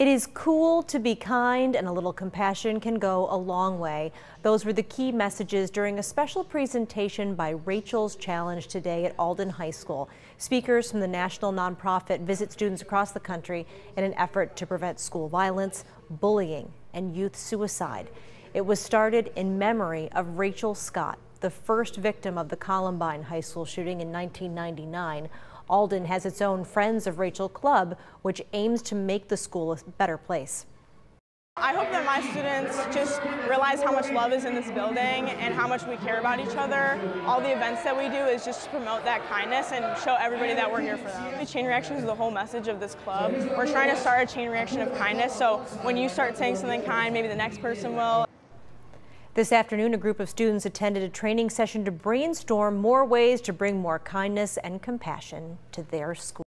It is cool to be kind and a little compassion can go a long way. Those were the key messages during a special presentation by Rachel's Challenge today at Alden High School. Speakers from the national nonprofit visit students across the country in an effort to prevent school violence, bullying, and youth suicide. It was started in memory of Rachel Scott, the first victim of the Columbine High School shooting in 1999. Alden has its own Friends of Rachel Club, which aims to make the school a better place. I hope that my students just realize how much love is in this building and how much we care about each other. All the events that we do is just to promote that kindness and show everybody that we're here for them. The chain reaction is the whole message of this club. We're trying to start a chain reaction of kindness, so when you start saying something kind, maybe the next person will. This afternoon, a group of students attended a training session to brainstorm more ways to bring more kindness and compassion to their school.